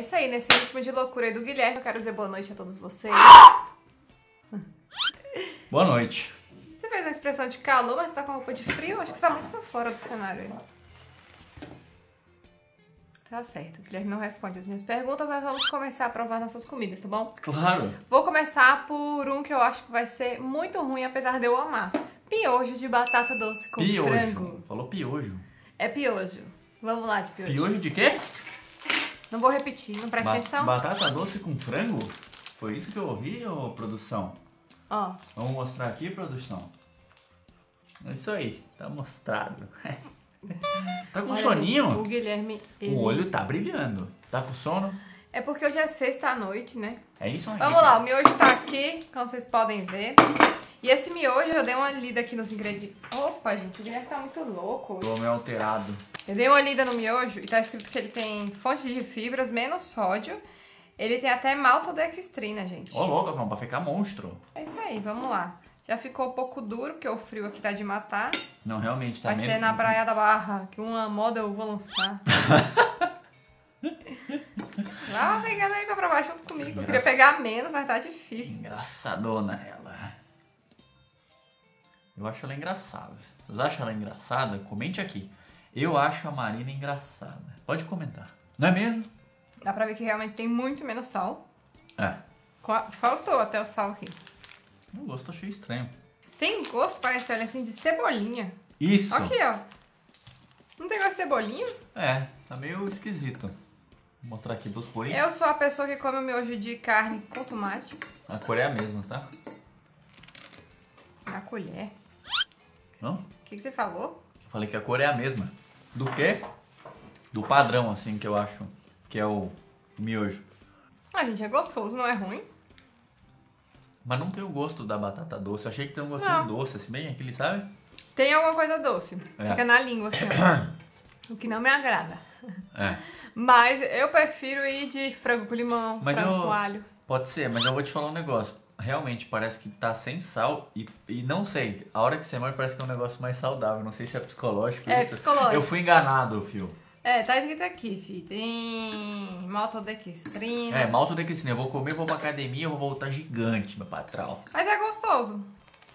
É isso aí, nesse ritmo de loucura aí do Guilherme, eu quero dizer boa noite a todos vocês. Boa noite. Você fez uma expressão de calor, mas tá com roupa de frio? Acho que você tá muito pra fora do cenário aí. Tá certo, o Guilherme não responde as minhas perguntas, nós vamos começar a provar nossas comidas, tá bom? Claro. Vou começar por um que eu acho que vai ser muito ruim, apesar de eu amar. Piojo de batata doce com Piojo. frango. Falou piojo. É piojo. Vamos lá de piojo. Piojo de quê? Não vou repetir, não presta Ba- atenção? batata doce com frango? Foi isso que eu ouvi, ô produção? Ó, Vamos mostrar aqui, produção? É isso aí, tá mostrado. tá com olha, soninho? gente, o Guilherme, ele... O olho tá brilhando. Tá com sono? É porque hoje é sexta à noite, né? É isso aí. Vamos lá, o miojo tá aqui, como vocês podem ver. E esse miojo, eu dei uma lida aqui nos ingredientes. Opa, gente, o Guilherme tá muito louco. Tô meio alterado. Eu dei uma lida no miojo e tá escrito que ele tem fonte de fibras, menos sódio. Ele tem até maltodextrina, gente. Ô, louco, vamos pra ficar monstro. É isso aí, vamos lá. Já ficou um pouco duro, porque o frio aqui tá de matar. Não, realmente tá Vai ser na Praia da Barra, que uma moda eu vou lançar. Vai pegando aí pra provar junto comigo. Eu queria pegar menos, mas tá difícil. Engraçadona ela. Eu acho ela engraçada. Vocês acham ela engraçada? Comente aqui. Eu acho a Marina engraçada. Pode comentar. Não é mesmo? Dá pra ver que realmente tem muito menos sal. É. Faltou até o sal aqui. O gosto achei estranho. Tem gosto, parece, olha assim, de cebolinha. Isso. Aqui, ó. Não tem gosto de cebolinha? É, tá meio esquisito. Vou mostrar aqui pros puri. Eu sou a pessoa que come o miojo de carne com tomate A cor é a mesma, tá? na colher. Não? O que, que você falou? Falei que a cor é a mesma. Do quê? Do padrão, assim, que eu acho que é o miojo. Ah, gente, é gostoso, não é ruim. Mas não tem o gosto da batata doce. Eu achei que tem um gostinho Não. doce, assim, bem aquele, sabe? Tem alguma coisa doce. É. Fica na língua, assim. ó. o que não me agrada. É. Mas eu prefiro ir de frango com limão, Mas frango eu- com alho. Pode ser, mas eu vou te falar um negócio. Realmente parece que tá sem sal e, e não sei, a hora que você morre parece que é um negócio mais saudável. Não sei se é psicológico É isso. psicológico. Eu fui enganado, fio. É, tá escrito aqui, fi. Tem maltodextrina. É, maltodextrina. Eu vou comer, vou pra academia, eu vou voltar gigante, meu patrão. Mas é gostoso.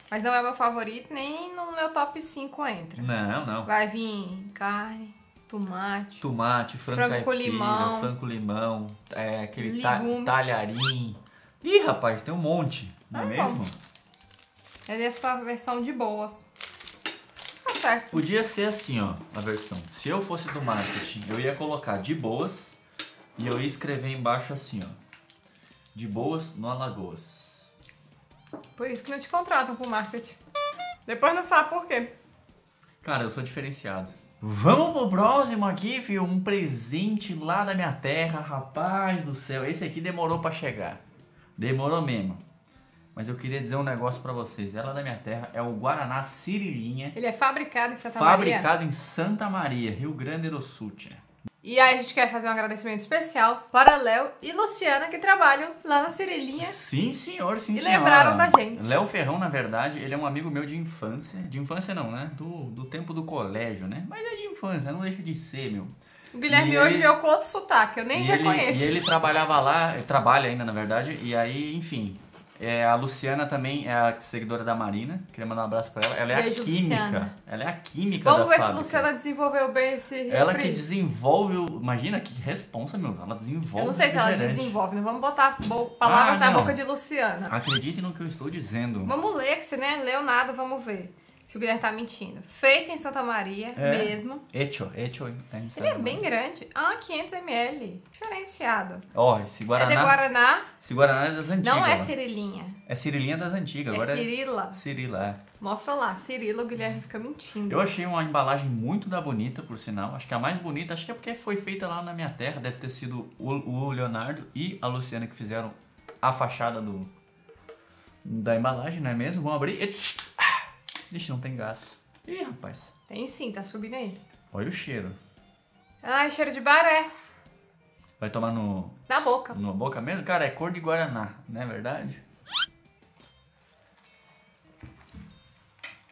Mas não é meu favorito, nem no meu top 5 entra. Não, não. Vai vir carne, tomate, Tomate, frango, Frango com limão. frango com limão, é, aquele ta Legumes. talharim. Ih, rapaz, tem um monte, não é Ah, mesmo? bom. É dessa versão de boas. Tá certo. Podia ser assim, ó, a versão. Se eu fosse do marketing, eu ia colocar de boas e eu ia escrever embaixo assim, ó. De boas no Alagoas. Por isso que não te contratam pro marketing. Depois não sabe por quê. Cara, eu sou diferenciado. Vamos pro próximo aqui, filho. Um presente lá da minha terra, rapaz do céu. Esse aqui demorou pra chegar. Demorou mesmo. Mas eu queria dizer um negócio pra vocês. Ela da minha terra é o Guaraná Cirilinha, Ele é fabricado em Santa Maria. fabricado em Santa Maria, Rio Grande do Sul. tia. E aí a gente quer fazer um agradecimento especial para Léo e Luciana que trabalham lá na Cirilinha. Sim, senhor, sim, E senhora. lembraram da gente. Léo Ferrão, na verdade, ele é um amigo meu de infância. De infância não, né? Do, do tempo do colégio, né? Mas é de infância, não deixa de ser, meu. O Guilherme E hoje ele- veio com outro sotaque, eu nem e ele, reconheço. e ele trabalhava lá, ele trabalha ainda, na verdade, e aí, enfim. É, a Luciana também é a seguidora da Marina. Queria mandar um abraço pra ela. Ela é Beijo, a química. Luciana. Ela é a química Vamos da ver se fábrica. Luciana desenvolveu bem esse Ela refri. que desenvolve o... Imagina que responsa, meu. Ela desenvolve Eu não sei se ela desenvolve, não vamos botar bo- palavras Ah, na boca de Luciana. Acredite no que eu estou dizendo. Vamos ler, que você nem leu nada, vamos ver. Se o Guilherme tá mentindo. Feito em Santa Maria, É. mesmo. Hecho, hecho em em Ele Santa é bem grande. Ah, 500ml. Diferenciado. Ó, esse Guaraná... É de Guaraná, Esse Guaraná é das antigas. não é. Cirilinha. É Cirilinha das antigas. É Agora Cirila. é Cirila, é. Mostra lá, Cirila, o Guilherme fica mentindo. Eu achei uma embalagem muito da bonita, por sinal. Acho que a mais bonita, acho que é porque foi feita lá na minha terra. Deve ter sido o, o Leonardo e a Luciana que fizeram a fachada do da embalagem, não é mesmo? Vamos abrir. E... Ixi, não tem gás. Ih, rapaz. Tem sim, tá subindo aí. Olha o cheiro. Ai, cheiro de baré. Vai tomar no, Na boca. na boca mesmo? Cara, é cor de Guaraná, não é verdade?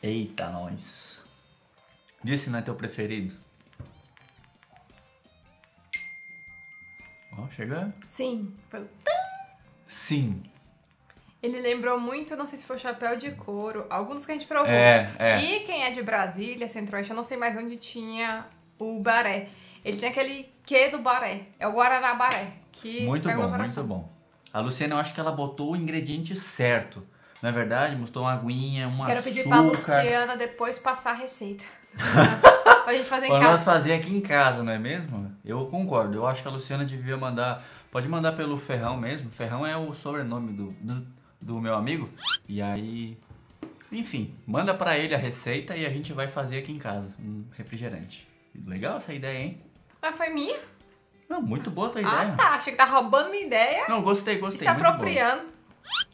Eita, nós. Disse não é teu preferido? Ó. Ó, chega. Sim. Foi... Sim. Ele lembrou muito, não sei se foi chapéu de couro, alguns que a gente provou. É, é. E quem é de Brasília, Centro-Oeste, eu não sei mais onde tinha o baré. Ele tem aquele quê do baré. É o Guaraná Baré. Que Muito bom, muito bom. A Luciana, eu acho que ela botou o ingrediente certo. Na verdade, mostrou uma aguinha, um Quero açúcar. pedir pra Luciana depois passar a receita. pra gente fazer em Pra casa. nós fazer aqui em casa, não é mesmo? Eu concordo. Eu acho que a Luciana devia mandar. Pode mandar pelo Ferrão mesmo. Ferrão é o sobrenome do, do meu amigo. E aí. Enfim, manda pra ele a receita e a gente vai fazer aqui em casa um refrigerante. Legal essa ideia, hein? Mas foi minha? Não, muito boa a tua Ah, ideia. tá. Achei que tá roubando minha ideia Não, gostei, e gostei. se muito boa. apropriando.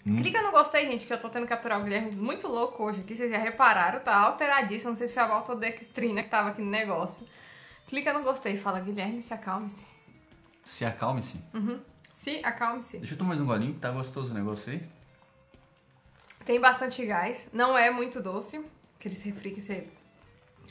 Hum. Clica no gostei, gente, que eu tô tendo que capturar o Guilherme muito louco hoje aqui. Vocês já repararam, tá alteradíssimo. Não sei se foi a maltodextrina que tava aqui no negócio. Clica no gostei e fala, Guilherme, se acalme-se. Se acalme-se. Uhum. Se acalme-se. Deixa eu tomar mais um golinho, que tá gostoso o negócio aí. Tem bastante gás. Não é muito doce. Aqueles refri que você...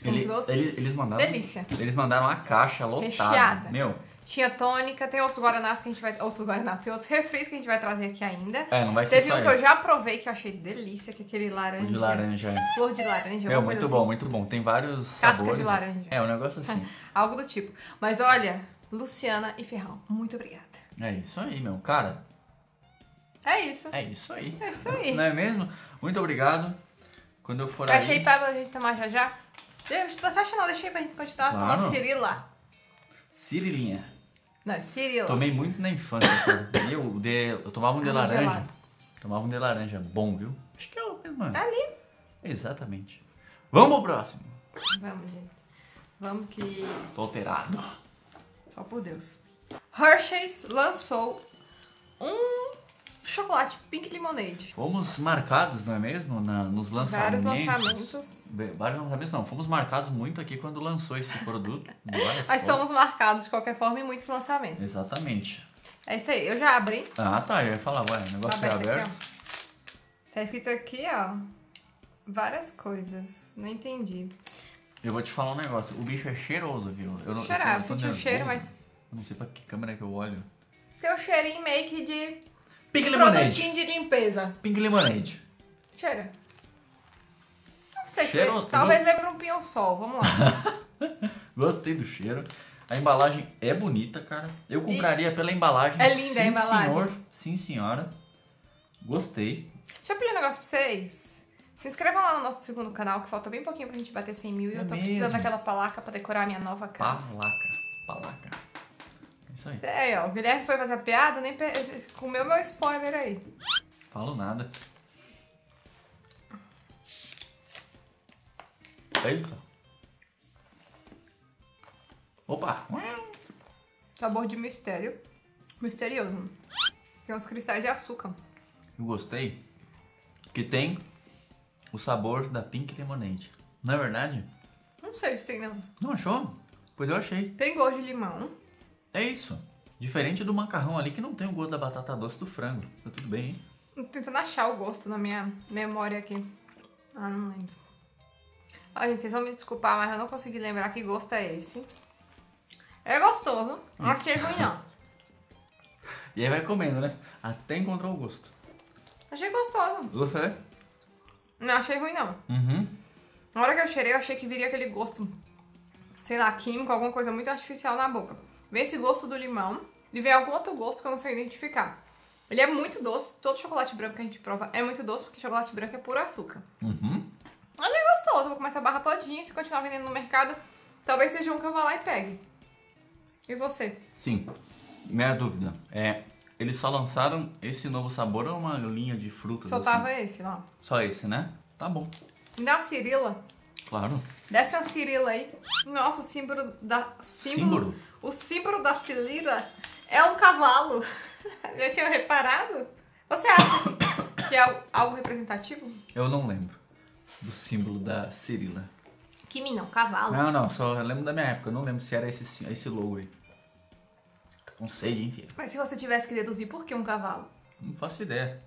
Ele- doce. ele- eles mandaram. Delícia. Eles mandaram a caixa lotada. Recheada. Meu, Tinha tônica, tem outros guaranás que a gente vai... Outros guaranás, tem outros refris que a gente vai trazer aqui ainda. é, não vai ser Teve um que eu esse. já provei que eu achei delícia, que é aquele laranja. de laranja. é. Flor de laranja, Meu, alguma muito bom, assim. muito bom. Tem vários Casca sabores. de laranja. É, um negócio assim. Algo do tipo. Mas olha, Luciana e Ferrão, muito obrigada. é isso aí, meu. Cara, É isso. é isso aí. É isso aí. Não é mesmo? Muito obrigado. Quando eu for Achei aí... pra gente tomar já já. Deixa, fecha não, deixa aí pra gente continuar Claro. tomando Cirila. Cirilinha. Não, é Cirila. Tomei muito na infância, o de... eu tomava um de Ah, laranja. gelado. Tomava um de laranja. Bom, viu? Acho que é o mesmo, mano. Tá ali. Exatamente. Vamos pro próximo. Vamos, gente. Vamos que... Tô alterado. Só por Deus. Hershey's lançou chocolate Pink Lemonade. Fomos marcados, não é mesmo? Na, nos lançamentos. Vários lançamentos. Ve- Vários lançamentos não. Fomos marcados muito aqui quando lançou esse produto. de Mas somos marcados de qualquer forma em muitos lançamentos. Exatamente. É isso aí. Eu já abri. Ah, tá. Eu ia falar, ué, o negócio é aberto aberto. aqui. Tá escrito aqui, ó. Várias coisas. Não entendi. Eu vou te falar um negócio. O bicho é cheiroso, viu? Eu não, Cheirar, eu eu senti o cheiro, mas. Eu não sei pra que câmera que eu olho. Tem um cheirinho meio que de Pink Lemonade. produtinho de limpeza. Pink Lemonade. Cheira. Não sei se Cheiro- Talvez lembre um pinhão-sol. Vamos lá. Gostei do cheiro. A embalagem é bonita, cara. Eu compraria pela embalagem. É linda a sim, embalagem. Senhor. Sim, senhora. Gostei. Deixa eu pedir um negócio pra vocês. Se inscrevam lá no nosso segundo canal, que falta bem pouquinho pra gente bater 100 mil. E É eu tô mesmo? precisando daquela placa pra decorar a minha nova casa. Palaca. Palaca. É isso aí. É aí, ó. O Guilherme foi fazer a piada, nem pe... comeu meu spoiler aí. Falo nada. Eita. Opa. Sabor de mistério. Misterioso. Tem uns cristais de açúcar. Eu gostei que tem o sabor da Pink Lemonade. Não é verdade? Não sei se tem, não. Não achou? Pois eu achei. Tem gosto de limão. É isso. Diferente do macarrão ali que não tem o gosto da batata doce do frango. Tá tudo bem, hein? Tô tentando achar o gosto na minha memória aqui. Ah, não lembro. Ó, gente, vocês vão me desculpar, mas eu não consegui lembrar que gosto é esse. É gostoso. Não achei ruim, não. E aí vai comendo, né? Até encontrar o gosto. Achei gostoso. Você? Não achei ruim, não. Uhum. Na hora que eu cheirei, eu achei que viria aquele gosto, sei lá, químico, alguma coisa muito artificial na boca. Vem esse gosto do limão e vem algum outro gosto que eu não sei identificar. Ele é muito doce, todo chocolate branco que a gente prova é muito doce, porque chocolate branco é puro açúcar. Uhum. Ele é gostoso, eu vou comer essa barra todinha, se continuar vendendo no mercado, talvez seja um que eu vá lá e pegue. E você? Sim. Minha dúvida é... Eles só lançaram esse novo sabor ou uma linha de frutas Só assim? tava esse, ó. Só esse, né? Tá bom. Me dá uma cirila. Claro. Desce uma cirila aí. Nossa, o símbolo da... Símbolo? O símbolo da cirila é um cavalo. Já tinha reparado? Você acha que, é algo representativo? Eu não lembro do símbolo da Cirila. Kimi não, cavalo. Não, não, só lembro da minha época. Eu não lembro se era esse, esse logo aí. Com sede, hein, filho? Mas se você tivesse que deduzir por que um cavalo? Não faço ideia.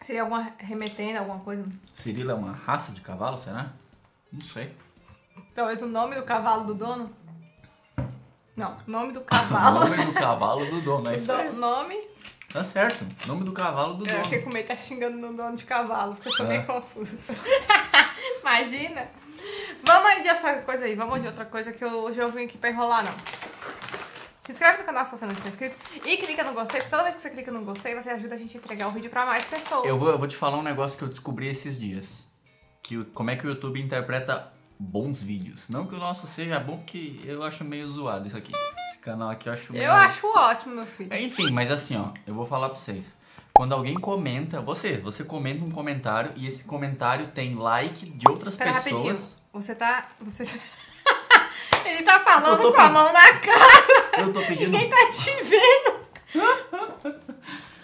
Seria alguma remetendo, alguma coisa? Cirila é uma raça de cavalo, será? Não sei. Talvez o nome do cavalo do dono? Não, nome do cavalo. nome do cavalo do dono, é isso aí. nome. Tá certo. Nome do cavalo do Eu dono. fiquei com medo de tá xingando no dono de cavalo, porque eu sou É. bem confusa. Imagina. Vamos aí de essa coisa aí, vamos de outra coisa que eu, hoje eu vim aqui pra enrolar, não. Se inscreve no canal se você não tiver inscrito. E clica no gostei, porque toda vez que você clica no gostei, você ajuda a gente a entregar o vídeo pra mais pessoas. Eu vou, eu vou te falar um negócio que eu descobri esses dias. Que como é que o YouTube interpreta bons vídeos. Não que o nosso seja bom, porque eu acho meio zoado isso aqui. Esse canal aqui eu acho meio... Eu acho ótimo, meu filho. É, Enfim, mas assim, ó, eu vou falar pra vocês. Quando alguém comenta, você, você comenta um comentário e esse comentário tem like de outras Pera rapidinho. pessoas. Você tá. Você. Ele tá falando com a pe- mão na cara. Eu tô pedindo. Ninguém tá te vendo.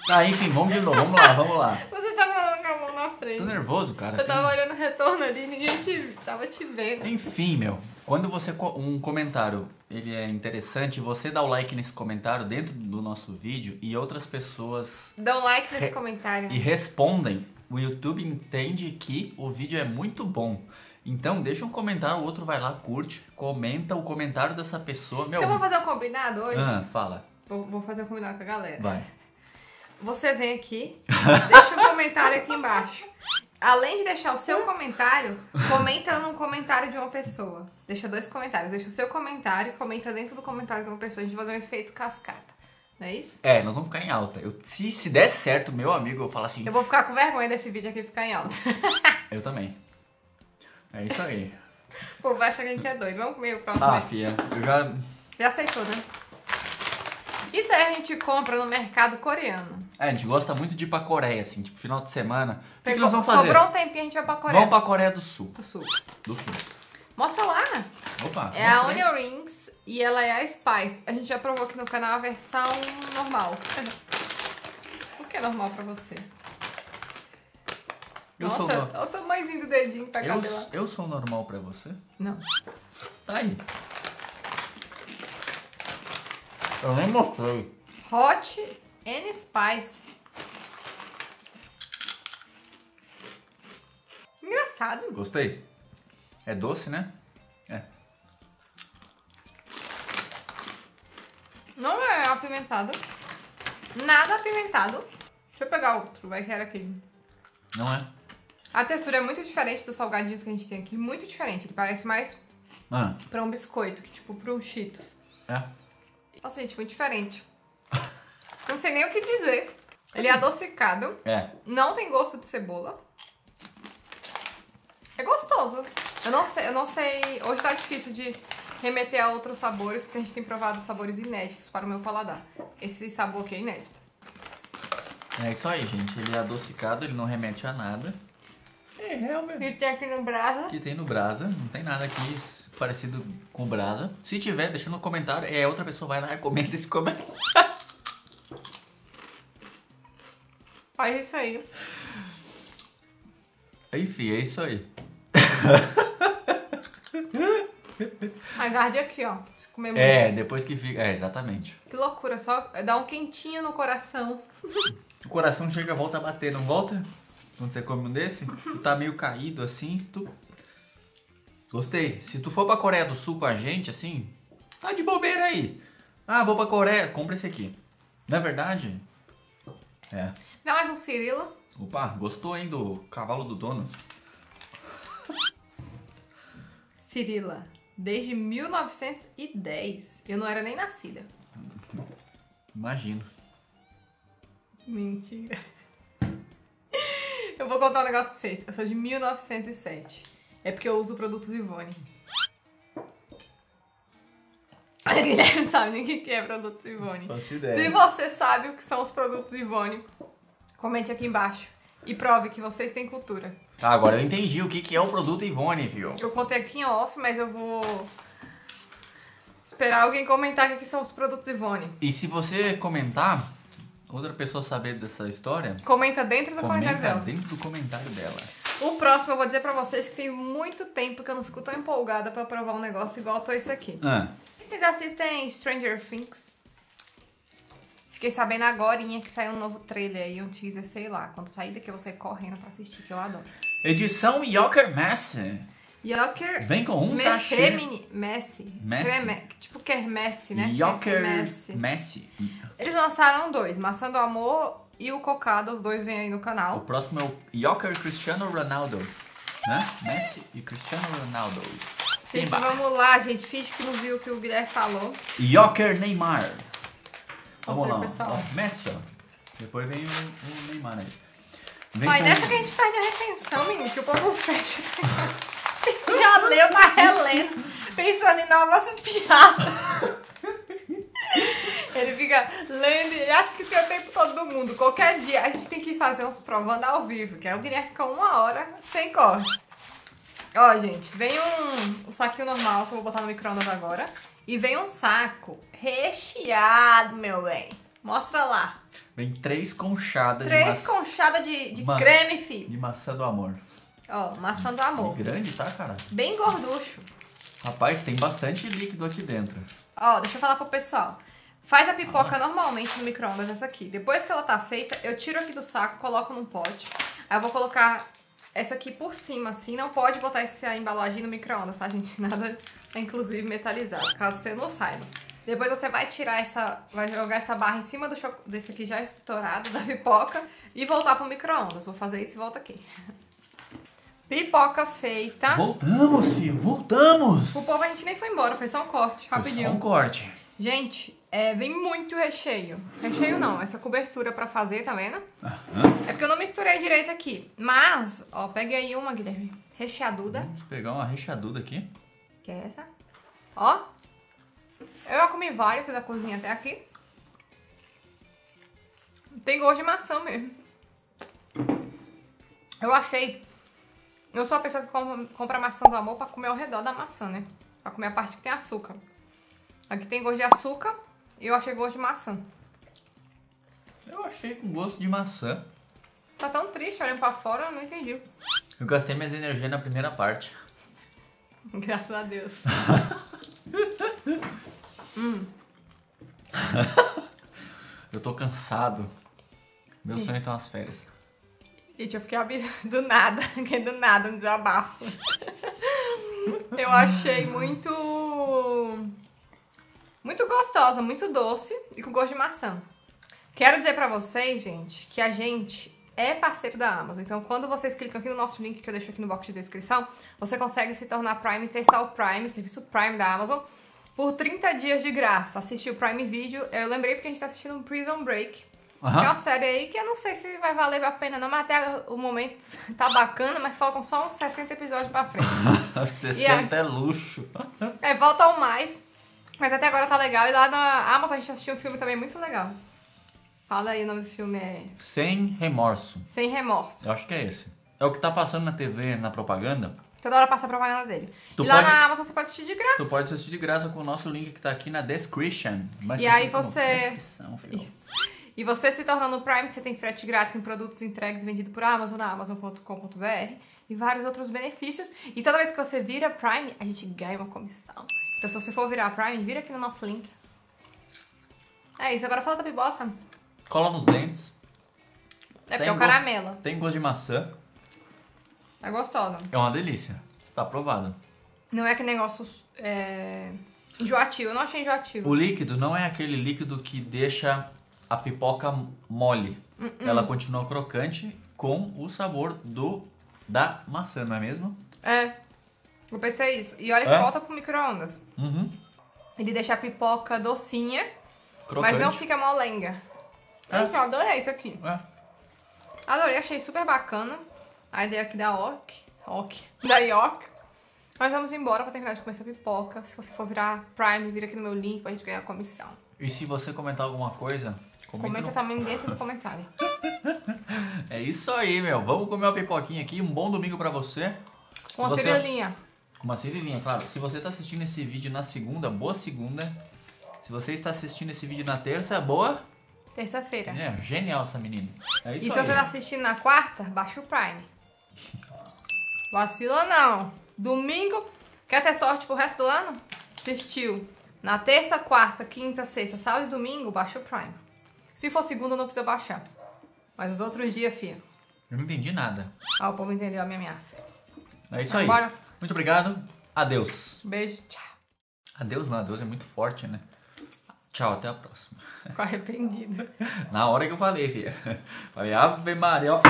Tá, enfim, vamos de novo, vamos lá, vamos lá. Você tá falando com a mão na frente. Tô nervoso, cara. Eu tem- tava olhando o retorno ali, ninguém te, tava te vendo. Enfim, meu, quando você um comentário ele é interessante, você dá o like nesse comentário dentro do nosso vídeo e outras pessoas um like nesse comentário. e respondem, o YouTube entende que o vídeo é muito bom. Então deixa um comentário, o outro vai lá, curte, comenta o comentário dessa pessoa. Meu, Então vamos fazer um combinado hoje? ah, fala, Vou, vou fazer um combinado com a galera. vai. Você vem aqui, deixa um comentário aqui embaixo. Além de deixar o seu comentário, comenta num comentário de uma pessoa. Deixa dois comentários. Deixa o seu comentário e comenta dentro do comentário de uma pessoa. A gente vai fazer um efeito cascata. Não é isso? É, nós vamos ficar em alta. Eu, se, se der certo, meu amigo, eu falo assim, Eu vou ficar com vergonha desse vídeo aqui ficar em alta. eu também. É isso aí. Vai achar que a gente é doido. Vamos comer o próximo Ah, aí. fia, eu já. Já aceitou, né? Isso aí a gente compra no mercado coreano. É, a gente gosta muito de ir pra Coreia, assim, tipo, final de semana. O que, Pegou- nós vamos fazer? Sobrou um tempinho, a gente vai pra Coreia Vamos pra Coreia do Sul. do Sul. Do Sul. Mostra lá. Opa, É a. Onion Rings e ela é a Spice. A gente já provou aqui no canal a versão normal. O que é normal pra você? Eu Nossa, sou, olha o tamanhozinho do dedinho pra eu, cabelar. eu sou normal pra você? Não. Tá aí. Eu nem mostrei. Hot and Spice. Engraçado. Gostei. É doce, né? É. Não é apimentado. Nada apimentado. Deixa eu pegar outro, vai que era aquele. Não é? A textura é muito diferente dos salgadinhos que a gente tem aqui. Muito diferente. Ele parece mais Ah, pra um biscoito, que tipo pra um Cheetos. é. Nossa, gente, muito diferente. Não sei nem o que dizer. Ele é adocicado. É. Não tem gosto de cebola. É gostoso. Eu não sei, eu não sei. Hoje tá difícil de remeter a outros sabores, porque a gente tem provado sabores inéditos para o meu paladar. Esse sabor aqui é inédito. É isso aí, gente. Ele é adocicado, ele não remete a nada. É, realmente. E tem aqui no brasa. Que tem no Brasa, não tem nada aqui parecido com Brasa. Se tiver, deixa no comentário. É, outra pessoa vai lá e comenta esse comentário. Faz isso aí. Enfim, é isso aí. Mas arde aqui, ó. Se comer muito. É, depois que fica. É, exatamente. Que loucura, só dá um quentinho no coração. O coração chega, volta a bater, não volta? Quando você come um desse, tu tá meio caído assim, tu. Gostei. Se tu for pra Coreia do Sul com a gente, assim, tá de bobeira aí. Ah, vou pra Coreia, compra esse aqui. Na verdade. É. Dá mais um Cirila. Opa, gostou, hein, do cavalo do dono? Cirila. Desde 1910. Eu não era nem nascida. Imagino. Mentira. Eu vou contar um negócio pra vocês. Eu sou de 1907. É porque eu uso produtos Ivone. A Guilherme não sabe nem o que é produtos Ivone. Se você sabe o que são os produtos Ivone, comente aqui embaixo. E prove que vocês têm cultura. Tá, agora eu entendi o que, que é o produto Ivone, viu? Eu contei aqui em off, mas eu vou esperar alguém comentar o que são os produtos Ivone. E se você comentar, outra pessoa saber dessa história, Comenta dentro do comentário comenta dela. dentro do comentário dela. O próximo eu vou dizer pra vocês que tem muito tempo que eu não fico tão empolgada pra provar um negócio igual tô esse aqui. Ah, Vocês assistem Stranger Things? Fiquei sabendo agora que saiu um novo trailer aí, um teaser, sei lá. Quando sair daqui eu vou sair correndo pra assistir, que eu adoro. edição Yoker Mess. Yoker Vem com um Messi, sachê. mini, Messi. Messi? Creme, tipo quermesse, né? Yoker Quermesse. Messi. Eles lançaram dois, Maçã do Amor e o Cocada, os dois vêm aí no O canal. próximo é o Yoker Cristiano Ronaldo. Né? Messi e Cristiano Ronaldo. Gente, Simba. vamos lá, gente. Finge que não viu o que o Guilherme falou. Yoker Neymar. Vamos lá. pessoal. Ó, Messi, ó. Depois vem o, o Neymar aí. Vem Mas nessa que a gente perde a retenção, menino, que o povo fecha. Já leu, tá relendo, pensando em novas piadas. Ele fica lendo e acha que tem o tempo todo do mundo. Qualquer dia a gente tem que fazer uns provando ao vivo, que aí o Guilherme fica uma hora sem cortes. Ó, gente, vem um, um saquinho normal que eu vou botar no micro-ondas agora. E vem um saco recheado, meu bem. Mostra lá. Vem três conchadas de, Três conchadas de, de Maçã. creme, filho. de maçã do amor. Ó, maçã do amor. Que grande, tá, cara? Bem gorducho. Rapaz, tem bastante líquido aqui dentro. Ó, deixa eu falar pro pessoal. Faz a pipoca normalmente no micro-ondas, essa aqui. Depois que ela tá feita, eu tiro aqui do saco, coloco num pote. Aí eu vou colocar essa aqui por cima, assim. Não pode botar essa embalagem no micro-ondas, tá, gente? Nada, inclusive, metalizado, caso você não saiba. Depois você vai tirar essa, vai jogar essa barra em cima do desse aqui já estourado, da pipoca, e voltar pro micro-ondas. Vou fazer isso e volto aqui. Pipoca feita. Voltamos, filho, voltamos! O povo a gente nem foi embora, foi só um corte, Foi rapidinho. Só um corte. Gente, é, vem muito recheio. Recheio não, essa cobertura pra fazer, tá vendo? É porque eu não misturei direito aqui. Mas, ó, peguei aí uma, Guilherme. Recheaduda, Vamos pegar uma recheaduda aqui. que é essa. Ó. Eu já comi várias da cozinha até aqui. Tem gosto de maçã mesmo. Eu achei. Eu sou a pessoa que compra, maçã do amor pra comer ao redor da maçã, né? Pra comer a parte que tem açúcar. Aqui tem gosto de açúcar eu achei gosto de maçã. Eu achei com gosto de maçã. Tá tão triste olhando pra fora, eu não entendi. Eu gastei minhas energias na primeira parte. Graças a Deus. Eu tô cansado. Meu sonho é ter umas férias. Gente, eu fiquei abis... do nada, que do nada, um desabafo. Eu achei muito. Muito gostosa, muito doce e com gosto de maçã. Quero dizer pra vocês, gente, que a gente é parceiro da Amazon. Então, quando vocês clicam aqui no nosso link que eu deixo aqui no box de descrição, você consegue se tornar Prime e testar o Prime, o serviço Prime da Amazon, por 30 dias de graça. Assistir o Prime Video. Eu lembrei porque a gente tá assistindo um Prison Break. Aham. Que é uma série aí que eu não sei se vai valer a pena não, mas até o momento tá bacana, mas faltam só uns 60 episódios pra frente. 60 é luxo. É, faltam mais, mas até agora tá legal. E lá na Amazon a gente assistiu um filme também muito legal. Fala aí, o nome do filme é Sem remorso. Sem Remorso. Eu acho que é esse. É o que tá passando na TV, na propaganda. Toda hora passa a propaganda dele. Tu e lá pode- na Amazon você pode assistir de graça. Tu pode assistir de graça com o nosso link que tá aqui na description. Mais E aí você-. E você se tornando Prime, você tem frete grátis em produtos entregues vendidos por Amazon, na Amazon.com.br e vários outros benefícios. E toda vez que você vira Prime, a gente ganha uma comissão. Então se você for virar Prime, vira aqui no nosso link. É isso, agora fala da pipoca. Cola nos dentes. É porque é o caramelo. Tem gosto de maçã. É gostosa. É uma delícia. Tá aprovado. Não é que negócio é, enjoativo. Eu não achei enjoativo. O líquido não é aquele líquido que deixa a pipoca mole. Hum, Ela continua crocante com o sabor do da maçã, não é mesmo? É. Eu pensei isso. E olha que É? volta pro micro-ondas. Uhum. Ele deixa a pipoca docinha, Crocante. mas não fica molenga. É. Gente, eu adorei isso aqui. É. Adorei, achei super bacana. A ideia aqui da Ok. Ok. Da York. Nós vamos embora pra terminar de comer essa pipoca. Se você for virar Prime, vira aqui no meu link pra gente ganhar a comissão. E se você comentar alguma coisa, comenta. Comenta no- também dentro do comentário. É isso aí, meu. Vamos comer uma pipoquinha aqui. Um bom domingo pra você. Com a Você- cirelinha. Com uma cirelinha, claro. Se você tá assistindo esse vídeo na segunda, boa segunda. Se você está assistindo esse vídeo na terça, boa. Terça-feira. É, genial essa menina. É isso E se aí. você tá assistindo na quarta, baixa o Prime. Vacila não. Domingo, quer ter sorte pro resto do ano? Assistiu. Na terça, quarta, quinta, sexta, sábado e domingo, baixa o Prime. Se for segunda, não precisa baixar. Mas os outros dias, filho. Eu não entendi nada. Ah, o povo entendeu a minha ameaça. É isso aí. Bora. Muito obrigado. Adeus. Beijo, tchau. Adeus não, adeus é muito forte, né? Tchau, até a próxima. Ficou arrependido. Na hora que eu falei, filha. Falei, Ave Maria, ó.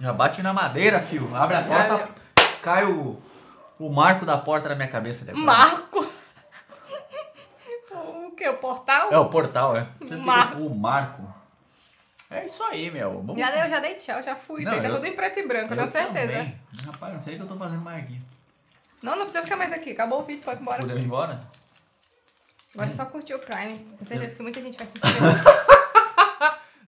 Já bate na madeira, fio. Abre a porta, cai o, o marco da porta na minha cabeça. depois. Marco. O que? O portal? É o portal, é. Marco. O marco. É isso aí, meu. Vamos... Já dei, já dei tchau, já fui. Isso aí tá eu- tudo em preto e branco, eu tenho certeza. também. Rapaz, não sei o que eu tô fazendo mais aqui. Não, não precisa ficar mais aqui. Acabou o vídeo, pode ir embora. Podemos ir embora? Agora é só curtir o Prime. Tenho certeza que muita gente vai se inscrever.